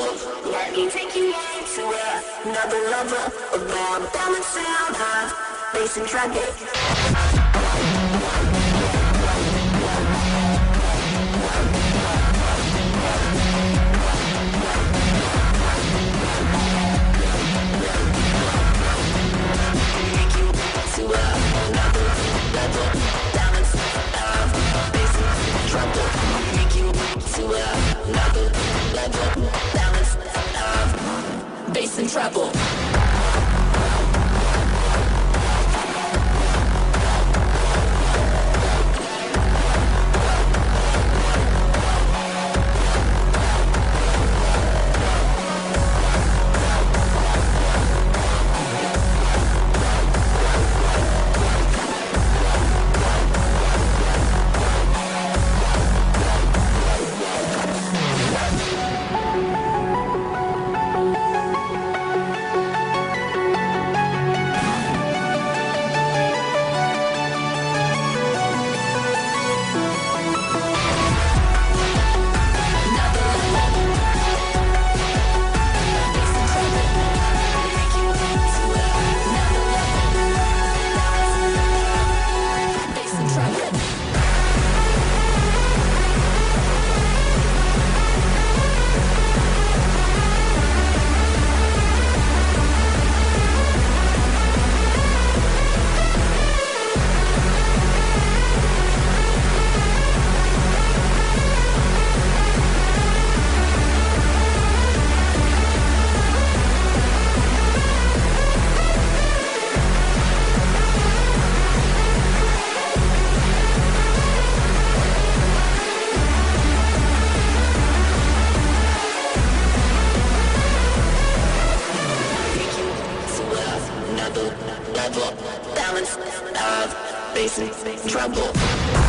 Let me take you on to another level of balancing out of bass and traffic. bass and treble. facing trouble.